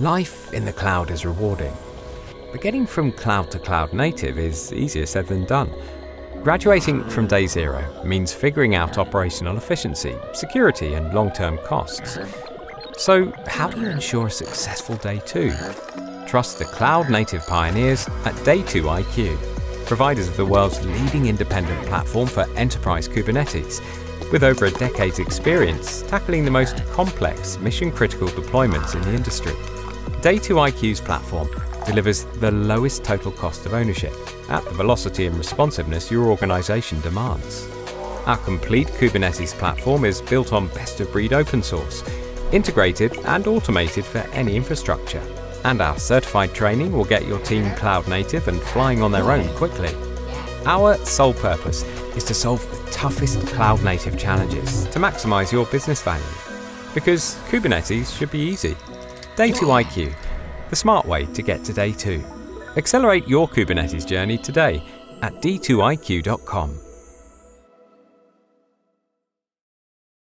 Life in the cloud is rewarding, but getting from cloud to cloud native is easier said than done. Graduating from day zero means figuring out operational efficiency, security, and long term costs. So, how do you ensure a successful day two? Trust the cloud native pioneers at D2iQ, providers of the world's leading independent platform for enterprise Kubernetes, with over a decade's experience tackling the most complex mission critical deployments in the industry. D2iQ's platform delivers the lowest total cost of ownership at the velocity and responsiveness your organization demands. Our complete Kubernetes platform is built on best of breed open source, integrated and automated for any infrastructure. And our certified training will get your team cloud native and flying on their own quickly. Our sole purpose is to solve the toughest cloud native challenges to maximize your business value. Because Kubernetes should be easy. D2iQ the smart way to get to day two. Accelerate your Kubernetes journey today at d2iq.com.